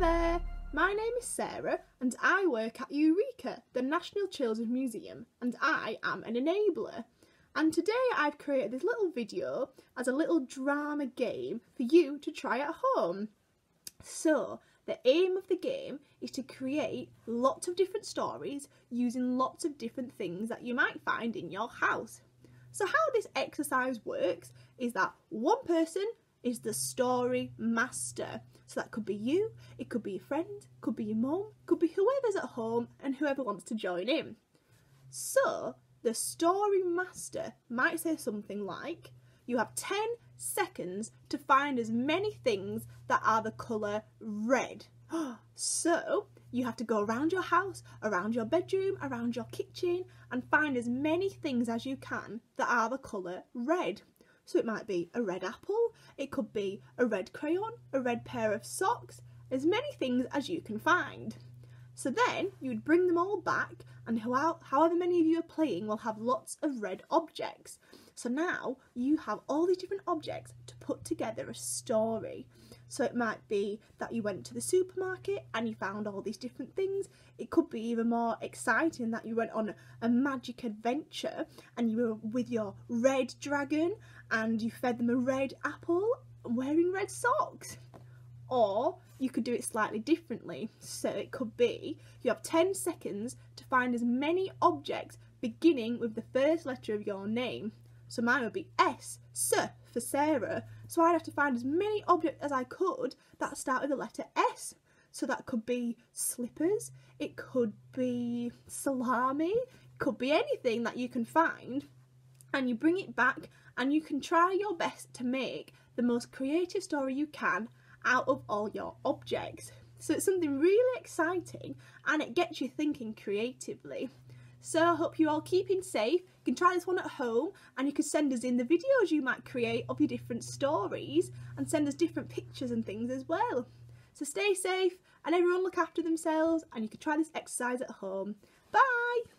My name is Sarah and I work at Eureka, the National Children's Museum, and I am an enabler. And today I've created this little video as a little drama game for you to try at home. So, the aim of the game is to create lots of different stories using lots of different things that you might find in your house. So, how this exercise works is that one person is the story master. So that could be you, it could be your friend, could be your mum, could be whoever's at home and whoever wants to join in. So the story master might say something like, you have 10 seconds to find as many things that are the colour red. So you have to go around your house, around your bedroom, around your kitchen and find as many things as you can that are the colour red. So it might be a red apple, it could be a red crayon, a red pair of socks, as many things as you can find. So then you would bring them all back and however many of you are playing will have lots of red objects. So now you have all these different objects to put together a story. So it might be that you went to the supermarket and you found all these different things. It could be even more exciting that you went on a magic adventure and you were with your red dragon and you fed them a red apple wearing red socks. Or you could do it slightly differently. So it could be you have 10 seconds to find as many objects beginning with the first letter of your name. So mine would be S, S for Sarah. So I'd have to find as many objects as I could that start with the letter S. So that could be slippers, it could be salami, it could be anything that you can find. And you bring it back and you can try your best to make the most creative story you can out of all your objects. So it's something really exciting and it gets you thinking creatively. So I hope you're all keeping safe. You can try this one at home and you can send us in the videos you might create of your different stories and send us different pictures and things as well. So stay safe and everyone look after themselves and you can try this exercise at home. Bye!